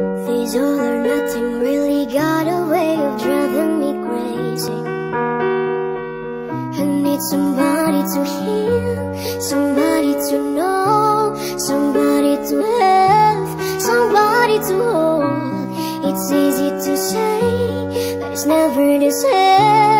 These all or nothing really got a way of driving me crazy. I need somebody to hear, somebody to know, somebody to have, somebody to hold. It's easy to say, but it's never the same.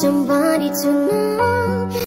somebody to know.